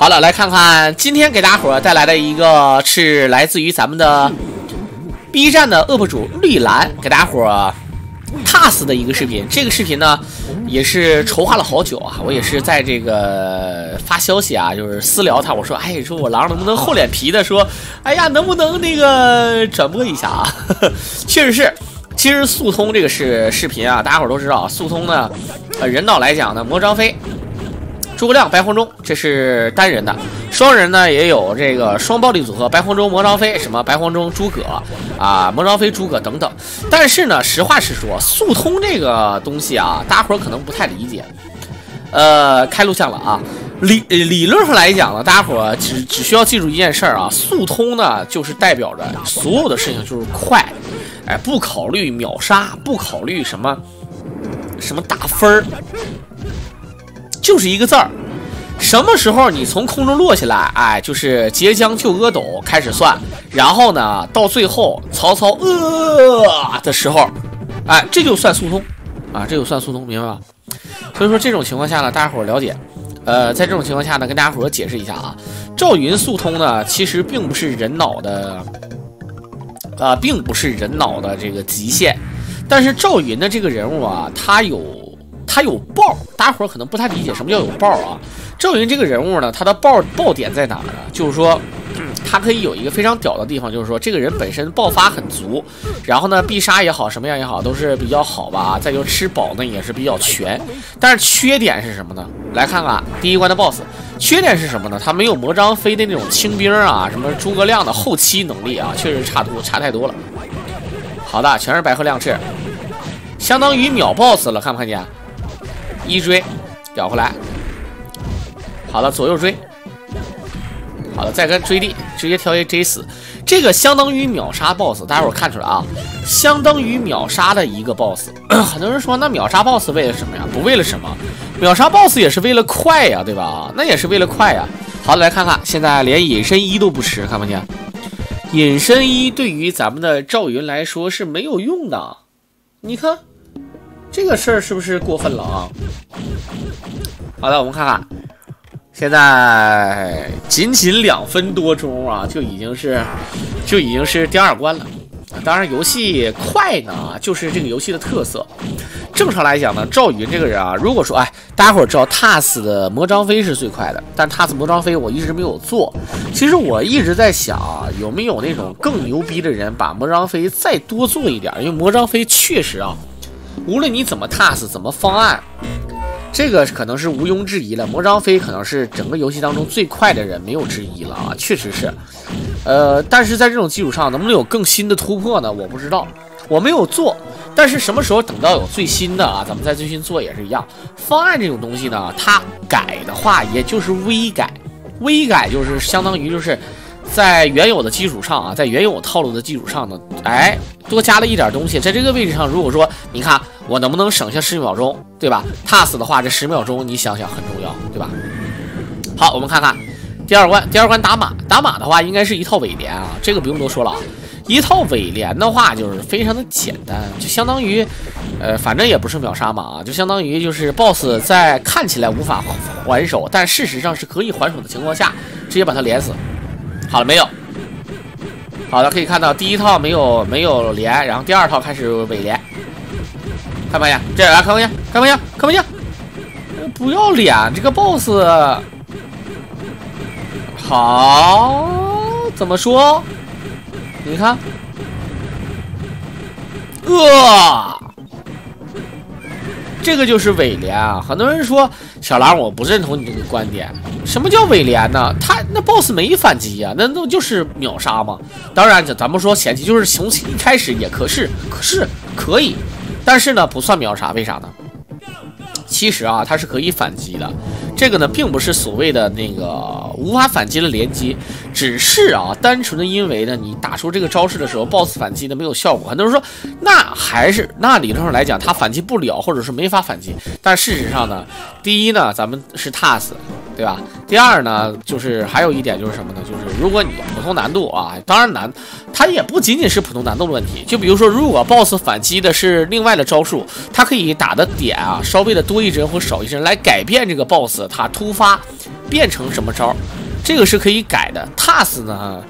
好了，来看看今天给大家伙带来的一个是来自于咱们的 B 站的 UP 主绿蓝给大家伙 pass 的一个视频。这个视频呢也是筹划了好久啊，我也是在这个发消息啊，就是私聊他，我说，哎，说我狼能不能厚脸皮的说，哎呀，能不能那个转播一下啊？确实是，其实速通这个是视频啊，大家伙都知道，速通呢，呃，人道来讲呢，魔张飞。诸葛亮、白黄忠，这是单人的；双人呢也有这个双暴力组合，白黄忠、魔张飞，什么白黄忠、诸葛啊，魔张飞、诸葛等等。但是呢，实话实说，速通这个东西啊，大伙儿可能不太理解。呃，开录像了啊，理理论上来讲呢，大家伙只只需要记住一件事儿啊，速通呢就是代表着所有的事情就是快，哎，不考虑秒杀，不考虑什么什么打分儿。就是一个字儿，什么时候你从空中落下来，哎，就是截江救阿斗开始算，然后呢，到最后曹操呃的时候，哎，这就算速通，啊，这就算速通，明白吗？所以说这种情况下呢，大家伙了解，呃，在这种情况下呢，跟大家伙解释一下啊，赵云速通呢，其实并不是人脑的，啊，并不是人脑的这个极限，但是赵云的这个人物啊，他有。他有爆，大家伙可能不太理解什么叫有爆啊。赵云这个人物呢，他的爆爆点在哪呢？就是说，他可以有一个非常屌的地方，就是说这个人本身爆发很足，然后呢必杀也好，什么样也好，都是比较好吧。再就吃饱呢也是比较全，但是缺点是什么呢？来看看第一关的 BOSS，缺点是什么呢？他没有魔张飞的那种清兵啊，什么诸葛亮的后期能力啊，确实差多差太多了。好的，全是白鹤亮翅，相当于秒 BOSS 了，看不看见？一追，屌回来。好了，左右追。好了，再跟追地，直接跳 A J 死。这个相当于秒杀 BOSS，大家伙看出来啊？相当于秒杀的一个 BOSS。很多人说，那秒杀 BOSS 为了什么呀？不为了什么？秒杀 BOSS 也是为了快呀，对吧？那也是为了快呀。好，来看看，现在连隐身衣都不吃，看不见？隐身衣对于咱们的赵云来说是没有用的。你看。这个事儿是不是过分了啊？好的，我们看看，现在仅仅两分多钟啊，就已经是就已经是第二关了。当然，游戏快呢，就是这个游戏的特色。正常来讲呢，赵云这个人啊，如果说哎，大家伙知道 TAS 的魔张飞是最快的，但 TAS 魔张飞我一直没有做。其实我一直在想，有没有那种更牛逼的人把魔张飞再多做一点？因为魔张飞确实啊。无论你怎么 task 怎么方案，这个可能是毋庸置疑了。魔张飞可能是整个游戏当中最快的人，没有之一了啊，确实是。呃，但是在这种基础上，能不能有更新的突破呢？我不知道，我没有做。但是什么时候等到有最新的啊，咱们再最新做也是一样。方案这种东西呢，它改的话，也就是微改，微改就是相当于就是。在原有的基础上啊，在原有套路的基础上呢，哎，多加了一点东西。在这个位置上，如果说你看我能不能省下十秒钟，对吧？Pass 的话，这十秒钟你想想很重要，对吧？好，我们看看第二关。第二关打马，打马的话应该是一套尾连啊，这个不用多说了啊。一套尾连的话就是非常的简单，就相当于，呃，反正也不是秒杀嘛啊，就相当于就是 BOSS 在看起来无法还手，但事实上是可以还手的情况下，直接把他连死。好了没有？好的，可以看到第一套没有没有连，然后第二套开始尾连，看没见？这啊，看没见？看没见？看没见？不要脸！这个 boss 好怎么说？你看，呃。这个就是尾连啊！很多人说小狼，我不认同你这个观点。什么叫尾联呢？他那 boss 没反击呀，那那不就是秒杀吗？当然，咱咱们说前期就是从一开始也可是，可是可以，但是呢不算秒杀，为啥呢？其实啊，他是可以反击的。这个呢，并不是所谓的那个无法反击的连击，只是啊，单纯的因为呢，你打出这个招式的时候，BOSS 反击的没有效果。很多人说，那还是那理论上来讲，他反击不了，或者是没法反击。但事实上呢，第一呢，咱们是 TAS，对吧第二呢，就是还有一点就是什么呢？就是如果你普通难度啊，当然难，它也不仅仅是普通难度的问题。就比如说，如果 BOSS 反击的是另外的招数，它可以打的点啊稍微的多一针或少一针，来改变这个 BOSS 它突发变成什么招，这个是可以改的。TAS 呢？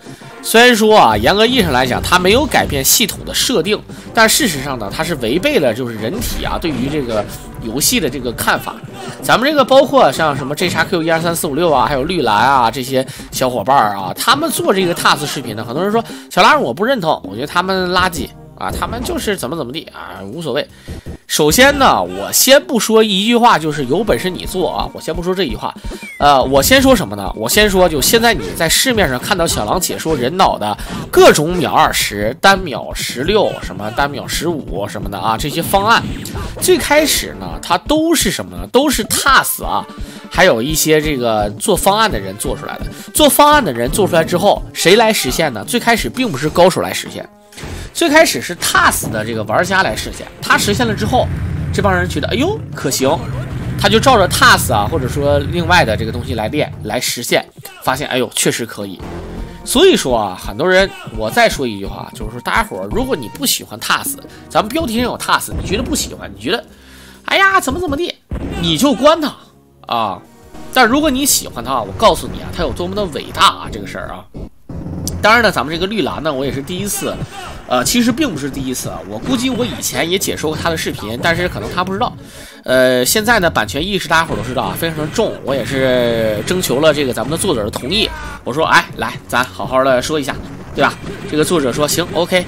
虽然说啊，严格意义上来讲，它没有改变系统的设定，但事实上呢，它是违背了就是人体啊对于这个游戏的这个看法。咱们这个包括像什么 J 叉 Q 一二三四五六啊，还有绿蓝啊这些小伙伴啊，他们做这个 TAS 视频呢，很多人说小拉我不认同，我觉得他们垃圾啊，他们就是怎么怎么地啊，无所谓。首先呢，我先不说一句话，就是有本事你做啊！我先不说这句话，呃，我先说什么呢？我先说，就现在你在市面上看到小狼解说人脑的各种秒二十、单秒十六、什么单秒十五什么的啊，这些方案，最开始呢，它都是什么呢？都是 TAS 啊，还有一些这个做方案的人做出来的。做方案的人做出来之后，谁来实现呢？最开始并不是高手来实现。最开始是 TAS 的这个玩家来实现，他实现了之后，这帮人觉得哎呦可行，他就照着 TAS 啊，或者说另外的这个东西来练来实现，发现哎呦确实可以。所以说啊，很多人，我再说一句话，就是说大家伙儿，如果你不喜欢 TAS，咱们标题上有 TAS，你觉得不喜欢，你觉得哎呀怎么怎么地，你就关它啊。但如果你喜欢它，我告诉你啊，它有多么的伟大啊，这个事儿啊。当然呢，咱们这个绿蓝呢，我也是第一次，呃，其实并不是第一次啊。我估计我以前也解说过他的视频，但是可能他不知道。呃，现在呢，版权意识大家伙都知道啊，非常的重。我也是征求了这个咱们的作者的同意，我说，哎，来，咱好好的说一下，对吧？这个作者说行，OK。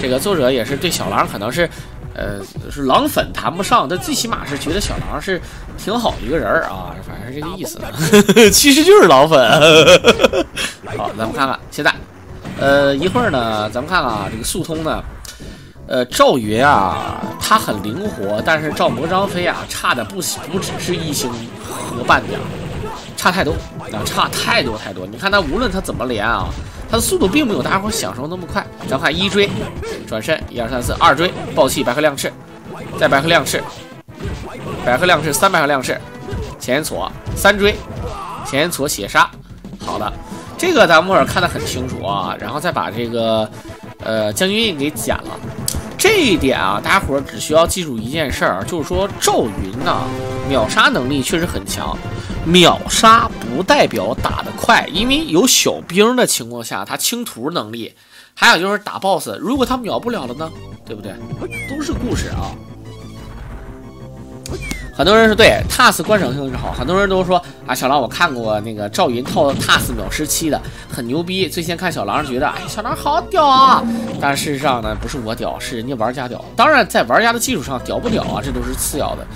这个作者也是对小狼可能是，呃，是狼粉谈不上，但最起码是觉得小狼是挺好一个人儿啊，反正是这个意思。其实就是狼粉。好，咱们看看现在。呃，一会儿呢，咱们看看啊，这个速通呢，呃，赵云啊，他很灵活，但是赵魔张飞啊，差的不不只是一星和半点，差太多啊，差太多太多。你看他无论他怎么连啊，他的速度并没有大家伙想象那么快。咱看一追，转身，一二三四，二追，暴气白鹤亮翅，再白鹤亮翅，白鹤亮翅，三白鹤亮翅，前沿挫，三追，前沿挫血杀，好的。这个咱们会儿看得很清楚啊，然后再把这个，呃，将军印给剪了。这一点啊，大家伙只需要记住一件事儿，就是说赵云呢，秒杀能力确实很强。秒杀不代表打得快，因为有小兵的情况下，他清图能力，还有就是打 BOSS，如果他秒不了了呢，对不对？都是故事啊。很多人说对 TAS 观赏性是好，很多人都说啊，小狼我看过那个赵云套 TAS 秒十七的，很牛逼。最先看小狼觉得，哎，小狼好屌啊！但事实上呢，不是我屌，是人家玩家屌。当然，在玩家的基础上，屌不屌啊，这都是次要的。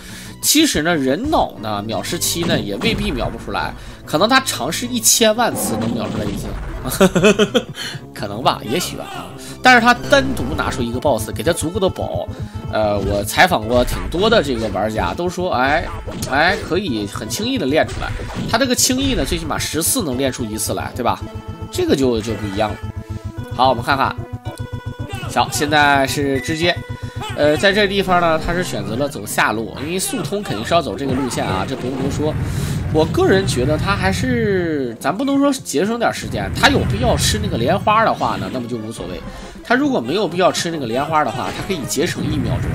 其实呢，人脑呢秒十七呢也未必秒不出来，可能他尝试一千万次能秒出来一次，可能吧，也许吧啊。但是他单独拿出一个 boss，给他足够的宝，呃，我采访过挺多的这个玩家，都说，哎，哎，可以很轻易的练出来。他这个轻易呢，最起码十次能练出一次来，对吧？这个就就不一样了。好，我们看看，好，现在是直接，呃，在这地方呢，他是选择了走下路，因为速通肯定是要走这个路线啊，这不用多说。我个人觉得他还是，咱不能说节省点时间，他有必要吃那个莲花的话呢，那么就无所谓。他如果没有必要吃那个莲花的话，他可以节省一秒钟，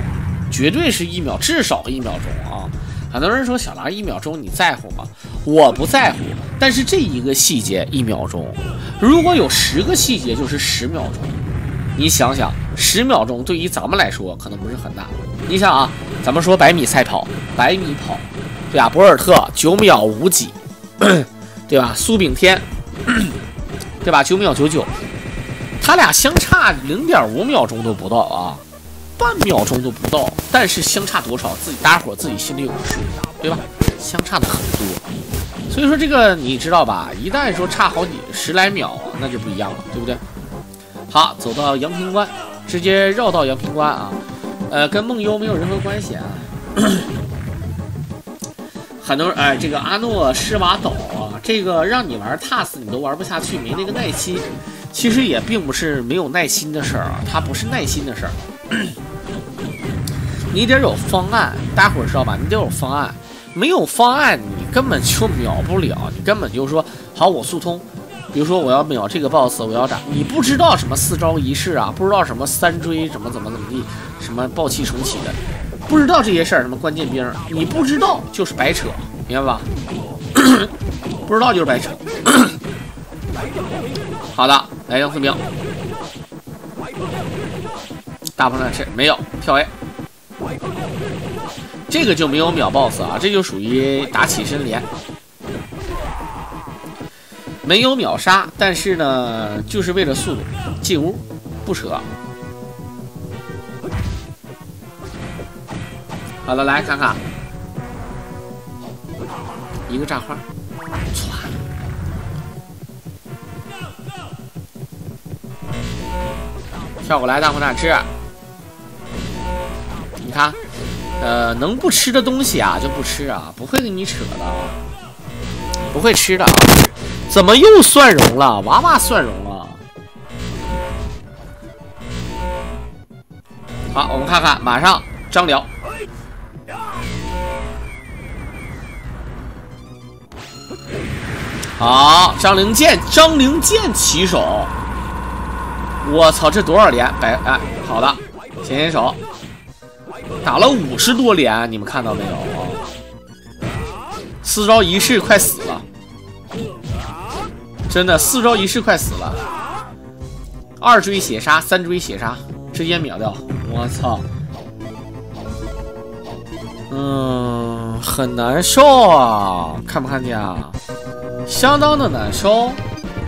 绝对是一秒，至少一秒钟啊！很多人说小狼一秒钟你在乎吗？我不在乎，但是这一个细节一秒钟，如果有十个细节就是十秒钟，你想想，十秒钟对于咱们来说可能不是很大。你想啊，咱们说百米赛跑，百米跑。对啊，博尔特九秒五几，对吧？苏炳添，对吧？九秒九九，他俩相差零点五秒钟都不到啊，半秒钟都不到。但是相差多少，自己大家伙自己心里有个数，对吧？相差的很多，所以说这个你知道吧？一旦说差好几十来秒，那就不一样了，对不对？好，走到阳平关，直接绕到阳平关啊，呃，跟梦幽没有任何关系啊。很多人哎，这个阿诺施瓦岛啊，这个让你玩 TAS 你都玩不下去，没那个耐心。其实也并不是没有耐心的事儿啊，它不是耐心的事儿。你得有方案，大伙知道吧？你得有方案，没有方案，你根本就秒不了，你根本就说好我速通，比如说我要秒这个 boss，我要打，你不知道什么四招一式啊，不知道什么三追怎么怎么怎么地，什么暴气重启的，不知道这些事儿，什么关键兵，你不知道就是白扯，明白吧？不知道就是白扯。好的，来杨四兵，大鹏展翅没有跳 A。这个就没有秒 boss 啊，这就属于打起身连，没有秒杀，但是呢，就是为了速度，进屋不扯。好了，来看看，一个炸花，唰，跳过来大鹏展翅，你看。呃，能不吃的东西啊就不吃啊，不会跟你扯的，不会吃的啊。怎么又蒜蓉了？娃娃蒜蓉了。好，我们看看，马上张辽。好，张灵剑，张灵剑起手。我操，这多少连？白哎，好的，前前手。打了五十多连，你们看到没有啊？四招一式快死了，真的四招一式快死了。二追血杀，三追血杀，直接秒掉。我操！嗯，很难受啊，看不看见啊？相当的难受，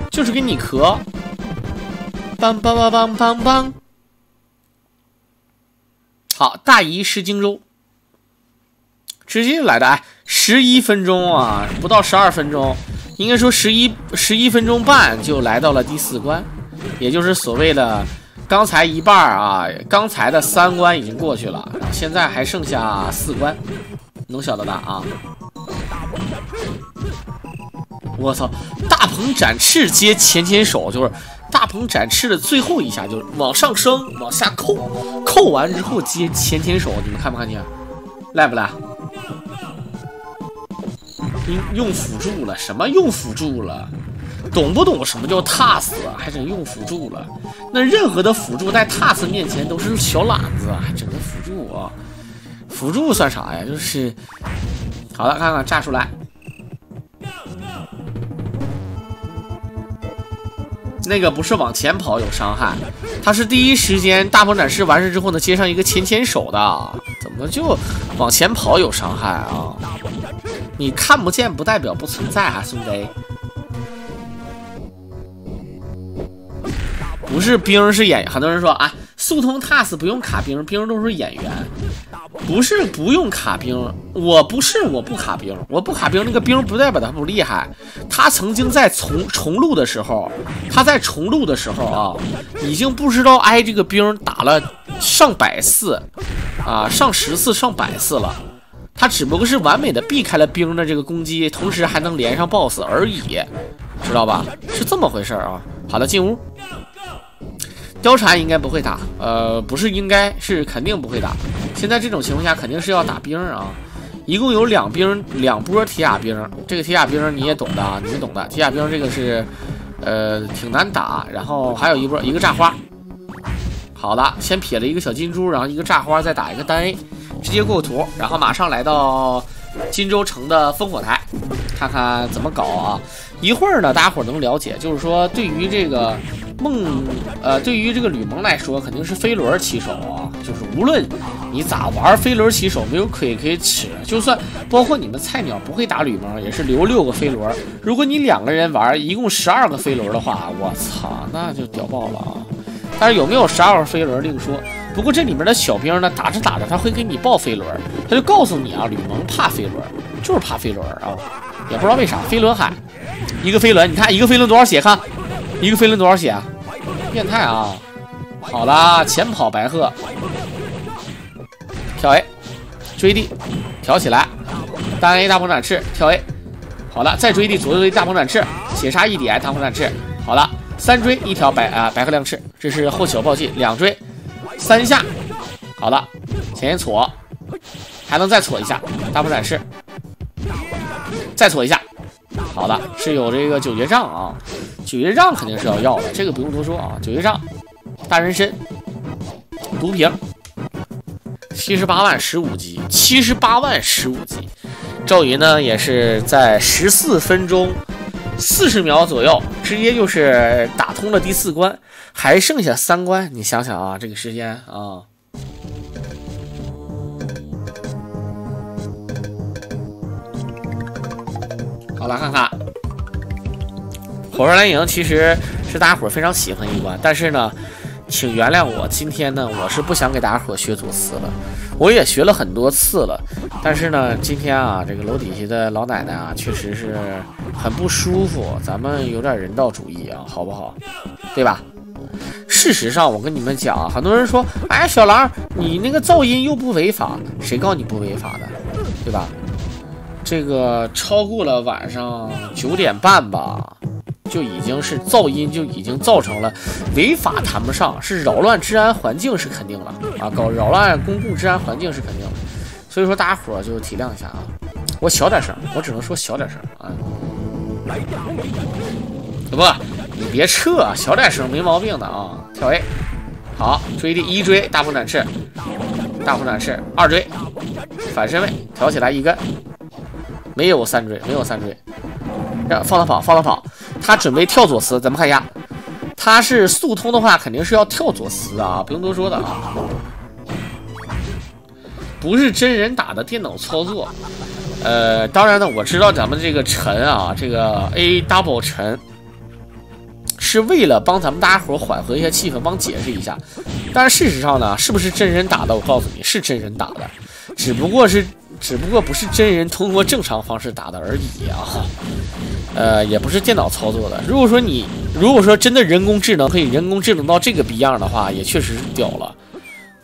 就是给你咳。梆梆梆梆梆梆。好，大姨失荆州，直接来的哎，十一分钟啊，不到十二分钟，应该说十一十一分钟半就来到了第四关，也就是所谓的刚才一半啊，刚才的三关已经过去了，现在还剩下四关，能晓得的啊？我操，大鹏展翅接前前手就是。大鹏展翅的最后一下就是往上升，往下扣，扣完之后接前前手，你们看不看见？赖不赖？用用辅助了？什么用辅助了？懂不懂什么叫 TAS？还整用辅助了？那任何的辅助在 TAS 面前都是小懒子，还整个辅助啊？辅助算啥呀？就是好了，看看炸出来。那个不是往前跑有伤害，他是第一时间大鹏展翅完事之后呢，接上一个前前手的，么就往前跑有伤害啊？你看不见不代表不存在啊，兄弟。不是兵是演员，很多人说啊，速通 TAS 不用卡兵，兵都是演员。不是不用卡兵，我不是我不卡兵，我不卡兵，那个兵不代表他不厉害。他曾经在重重录的时候，他在重录的时候啊，已经不知道挨这个兵打了上百次，啊，上十次、上百次了。他只不过是完美的避开了兵的这个攻击，同时还能连上 BOSS 而已，知道吧？是这么回事啊。好了，进屋。貂蝉应该不会打，呃，不是应该是肯定不会打。现在这种情况下肯定是要打兵啊，一共有两兵两波铁甲兵，这个铁甲兵你也懂的，你们懂的。铁甲兵这个是，呃，挺难打。然后还有一波一个炸花，好的，先撇了一个小金猪，然后一个炸花，再打一个单 A，直接过图，然后马上来到荆州城的烽火台，看看怎么搞啊。一会儿呢，大家伙能了解，就是说对于这个。梦，呃，对于这个吕蒙来说，肯定是飞轮起手啊。就是无论你咋玩，飞轮起手没有亏可以吃。就算包括你们菜鸟不会打吕蒙，也是留六个飞轮。如果你两个人玩，一共十二个飞轮的话，我操，那就屌爆了啊！但是有没有十二个飞轮另说。不过这里面的小兵呢，打着打着他会给你爆飞轮，他就告诉你啊，吕蒙怕飞轮，就是怕飞轮啊，也不知道为啥。飞轮海，一个飞轮，你看一个飞轮多少血？看一个飞轮多少血啊？变态啊！好啦，前跑白鹤，跳 A，追地，挑起来，单 A 大鹏展翅，跳 A，好了，再追地，左右 A 大鹏展翅，血杀一点，大鹏展翅，三追一条白啊白鹤亮翅，这是后小暴击，两追，三下，好了，前一搓，还能再搓一下，大鹏展翅，再搓一下。好的，是有这个九节杖啊，九节杖肯定是要要的，这个不用多说啊。九节杖，大人参，毒瓶，七十八万十五级，七十八万十五级。赵云呢，也是在十四分钟四十秒左右，直接就是打通了第四关，还剩下三关。你想想啊，这个时间啊。好，来看看火烧蓝营，其实是大家伙非常喜欢一关，但是呢，请原谅我，今天呢，我是不想给大家伙学左思了。我也学了很多次了，但是呢，今天啊，这个楼底下的老奶奶啊，确实是很不舒服，咱们有点人道主义啊，好不好？对吧？事实上，我跟你们讲，很多人说，哎，小狼，你那个噪音又不违法，谁告你不违法的？对吧？这个超过了晚上九点半吧，就已经是噪音就已经造成了违法谈不上，是扰乱治安环境是肯定了啊，搞扰乱公共治安环境是肯定的，所以说大家伙就体谅一下啊，我小点声，我只能说小点声啊，不，你别撤，小点声没毛病的啊，跳 A，好，追的一追大风展翅，大风展翅二追反身位挑起来一根。没有三追，没有三追，让放他跑，放他跑。他准备跳左思，咱们看一下，他是速通的话，肯定是要跳左思啊，不用多说的啊。不是真人打的电脑操作，呃，当然呢，我知道咱们这个陈啊，这个 A double 陈，是为了帮咱们大家伙缓和一下气氛，帮解释一下。但是事实上呢，是不是真人打的？我告诉你是真人打的，只不过是。只不过不是真人通过正常方式打的而已啊，呃，也不是电脑操作的。如果说你如果说真的人工智能可以人工智能到这个逼样的话，也确实是屌了，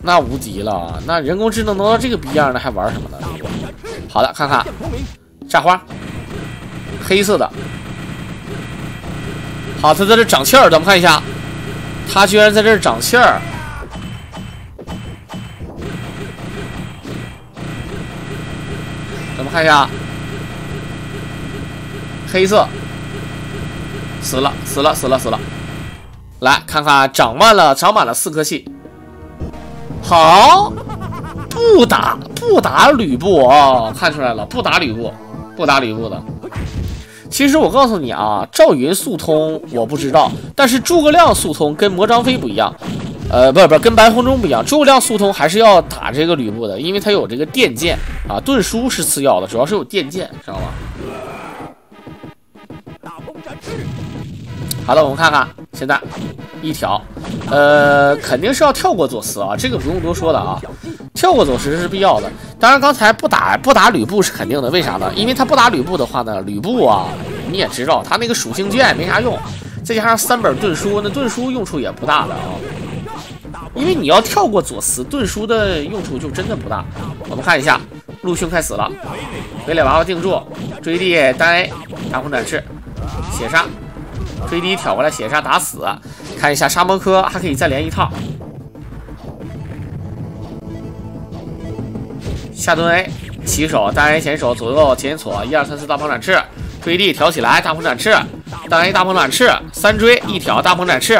那无敌了啊。那人工智能能到这个逼样的还玩什么呢？好的，看看炸花，黑色的。好，他在这长气儿，咱们看一下，他居然在这长气儿。咱们看一下，黑色死了，死了，死了，死了。来看看，长满了，长满了四颗气。好，不打不打吕布啊，看出来了，不打吕布，不打吕布的。其实我告诉你啊，赵云速通我不知道，但是诸葛亮速通跟魔张飞不一样。呃，不不，跟白红中不一样，诸葛亮速通还是要打这个吕布的，因为他有这个电剑啊，盾书是次要的，主要是有电剑，知道吧？好的，我们看看现在一条，呃，肯定是要跳过左慈啊，这个不用多说的啊，跳过左慈是必要的。当然，刚才不打不打吕布是肯定的，为啥呢？因为他不打吕布的话呢，吕布啊，你也知道他那个属性卷没啥用，再加上三本盾书，那盾书用处也不大的啊。因为你要跳过左慈，盾书的用处就真的不大。我们看一下，陆逊快死了，傀儡娃娃定住，追地单 A，大红展翅，血杀，追地挑过来血杀打死。看一下沙摩柯还可以再连一套，下蹲 A，起手单 A 前手左右前左，一二三四大鹏展翅，追地挑起来大鹏展翅，单 A 大鹏展翅，三追一挑大鹏展翅，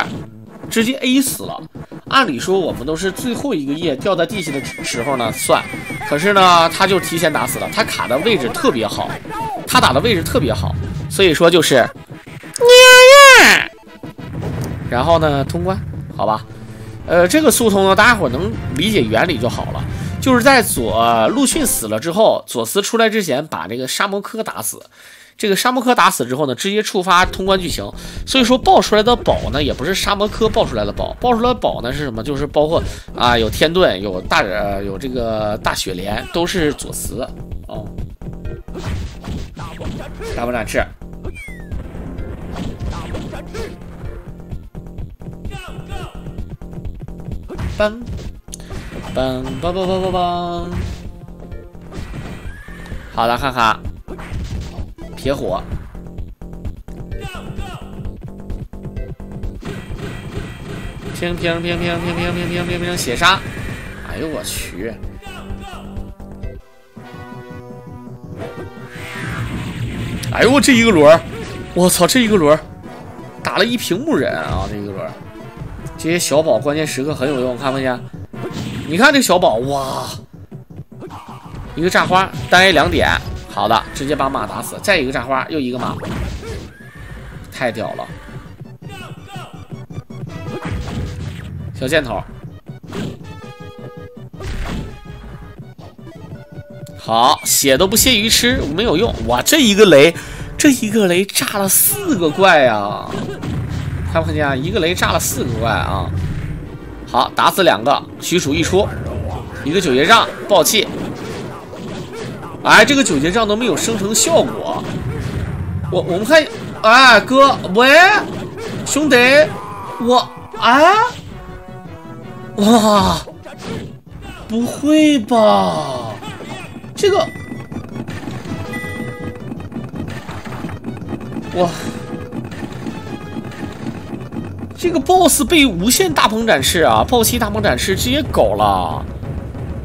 直接 A 死了。按理说我们都是最后一个叶掉在地下的时候呢算，可是呢他就提前打死了，他卡的位置特别好，他打的位置特别好，所以说就是，然后呢通关，好吧，呃这个速通呢大家伙能理解原理就好了，就是在左陆逊死了之后，左慈出来之前把这个沙摩柯打死。这个沙摩柯打死之后呢，直接触发通关剧情。所以说爆出来的宝呢，也不是沙摩柯爆出来的宝，爆出来的宝呢是什么？就是包括啊，有天盾，有大呃，有这个大雪莲，都是左慈哦。大鹏展翅，嘣嘣嘣嘣嘣嘣嘣。好的，看看。铁火，乒乒乒乒乒乒乒乒乒乒血杀！哎呦我去！哎呦我，这一个轮我操，这一个轮打了一屏幕人啊！这个这些小宝关键时刻很有用，看没见？你看这小宝，哇，一个炸花，单 A 两点，好的，直接把马打死。再一个炸花，又一个马，太屌了！小箭头，好，血都不屑于吃，没有用。哇，这一个雷，这一个雷炸了四个怪呀！看不看见啊？一个雷炸了四个怪啊！好，打死两个，虚数一出，一个九节杖爆气。哎，这个九节杖都没有生成效果。我我们看，哎，哥，喂，兄弟，我，啊，哇，不会吧？这个，哇。这个 boss 被无限大鹏展翅啊，暴气大鹏展翅直接搞了，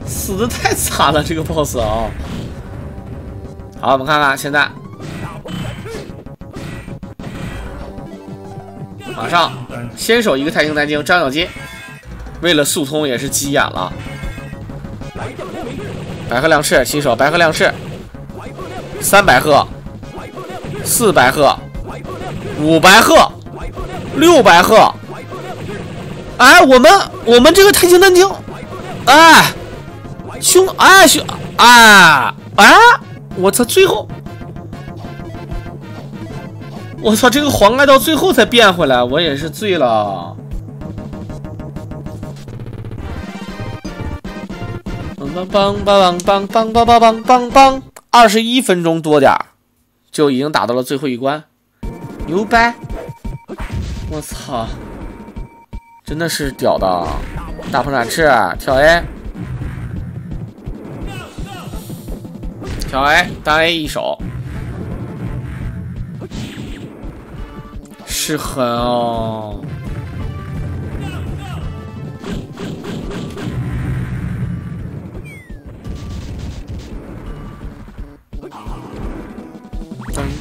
死的太惨了，这个 boss 啊。好，我们看看现在，马上先手一个太清丹经，张小金为了速通也是急眼了。白鹤亮翅，新手白鹤亮翅，三白鹤，四白鹤，五白鹤。六百赫，哎，我们我们这个太清丹经，哎，兄，哎兄，哎，哎，我操，最后，我操，这个黄盖到最后才变回来，我也是醉了。梆梆梆梆梆梆梆梆梆梆，二十一分钟多点，就已经打到了最后一关，牛掰！我操，真的是屌的！大鹏展翅，跳 A，跳 A，单 A 一手，是狠哦！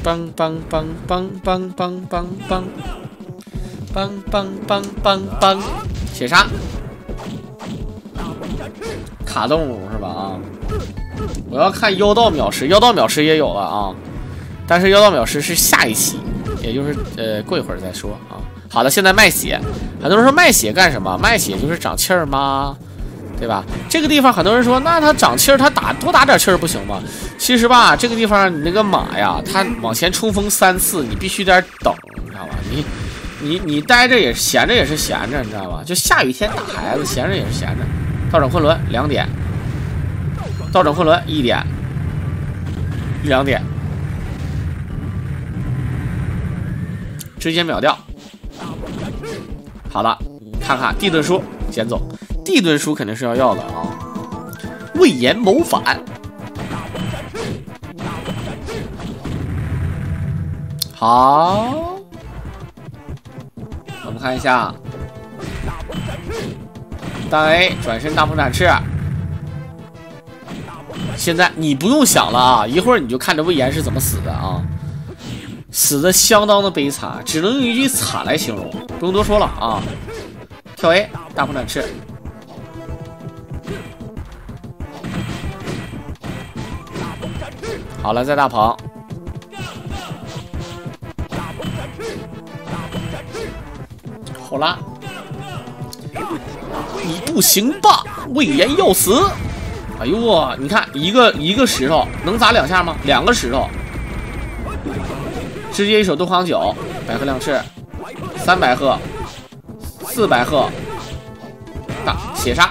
梆梆梆梆梆梆梆梆。梆梆梆梆梆，血杀，卡动物是吧？啊，我要看妖道秒时，妖道秒时也有了啊，但是妖道秒时是下一期，也就是呃过一会儿再说啊。好的，现在卖血，很多人说卖血干什么？卖血就是长气儿吗？对吧？这个地方很多人说，那他长气儿，他打多打点气儿不行吗？其实吧，这个地方你那个马呀，它往前冲锋三次，你必须得等，你知道吧？你。你你待着也闲着也是闲着，你知道吧？就下雨天打孩子，闲着也是闲着。倒转昆仑两点，倒转昆仑一点一，两点，直接秒掉。好了，看看地盾书捡走，地盾书肯定是要要的啊。魏延谋反，好。看一下，大 A 转身大鹏展翅。现在你不用想了啊，一会儿你就看着魏延是怎么死的啊，死的相当的悲惨，只能用一句惨来形容，不用多说了啊。跳 A 大鹏展翅，好了，在大鹏。好啦，你不行吧？魏延要死！哎呦我，你看一个一个石头能砸两下吗？两个石头，直接一手东皇九，白鹤亮翅，三白鹤，四白鹤，大血杀，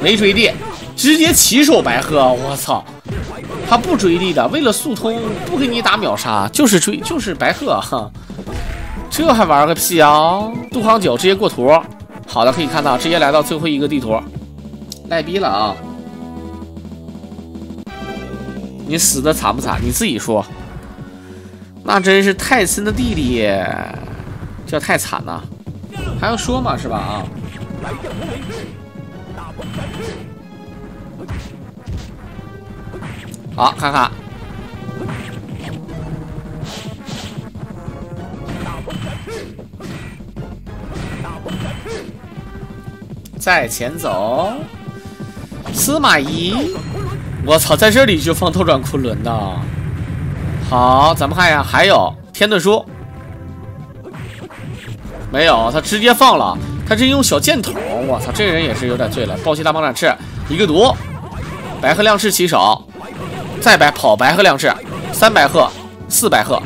没追地，直接起手白鹤，我操！他不追地的，为了速通，不给你打秒杀，就是追，就是白鹤，哈。这还玩个屁啊！杜康九直接过图，好的，可以看到直接来到最后一个地图，赖逼了啊！你死的惨不惨？你自己说。那真是泰森的弟弟，这太惨了，还要说吗？是吧？啊！好，看看再前走，司马懿，我操，在这里就放透转昆仑呐！好，咱们看一下，还有天盾书，没有，他直接放了，他这用小箭筒，我操，这人也是有点醉了。暴击大鹏展翅，一个毒，白鹤亮翅起手，再白跑白鹤亮翅，三白鹤，四白鹤，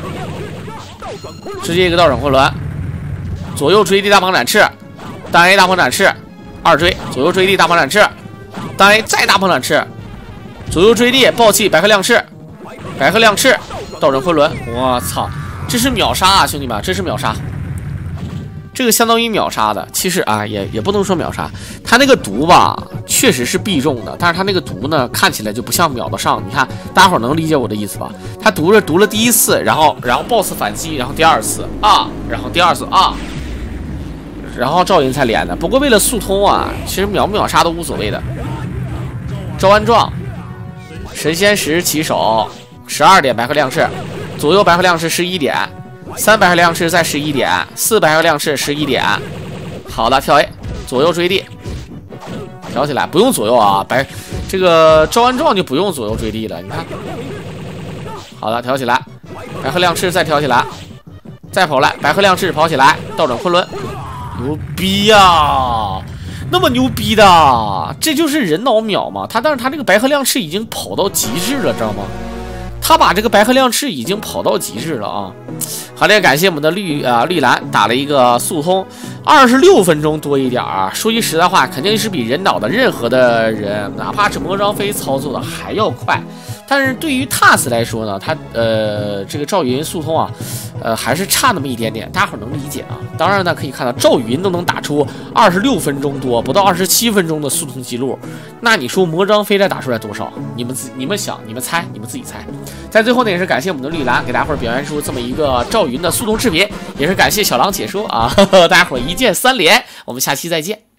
直接一个倒转昆仑，左右追地大鹏展翅，单 A 大鹏展翅。二追左右追地大鹏展翅，单 A 再大鹏展翅，左右追地暴气白鹤亮翅，白鹤亮翅倒转昆仑，我操，这是秒杀啊，兄弟们，这是秒杀，这个相当于秒杀的。其实啊，也也不能说秒杀，他那个毒吧，确实是必中的，但是他那个毒呢，看起来就不像秒得上。你看，大家伙能理解我的意思吧？他毒了毒了第一次，然后然后 BOSS 反击，然后第二次啊，然后第二次啊。然后赵云才连的，不过为了速通啊，其实秒不秒杀都无所谓的。招安状，神仙石起手，十二点白鹤亮翅，左右白鹤亮翅十一点，三白鹤亮翅再十一点，四白鹤亮翅十一点。好的，跳 A，左右追地，挑起来，不用左右啊，白这个招安状就不用左右追地了，你看。好的，挑起来，白鹤亮翅再挑起来，再跑来，白鹤亮翅跑起来，倒转昆仑。牛逼呀！那么牛逼的，这就是人脑秒吗？他但是他这个白鹤亮翅已经跑到极致了，知道吗？他把这个白鹤亮翅已经跑到极致了啊！好嘞，感谢我们的绿啊绿蓝打了一个速通，二十六分钟多一点儿。说句实在话，肯定是比人脑的任何的人，哪怕是魔张飞操作的还要快。但是对于 TAS 来说呢，他呃这个赵云速通啊，呃还是差那么一点点，大家伙能理解啊。当然呢，可以看到赵云都能打出二十六分钟多，不到二十七分钟的速通记录，那你说魔张飞再打出来多少？你们自你们想，你们猜，你们自己猜。在最后呢，也是感谢我们的绿蓝给大家伙表现出这么一个赵云的速通视频，也是感谢小狼解说啊，大家伙儿一键三连，我们下期再见。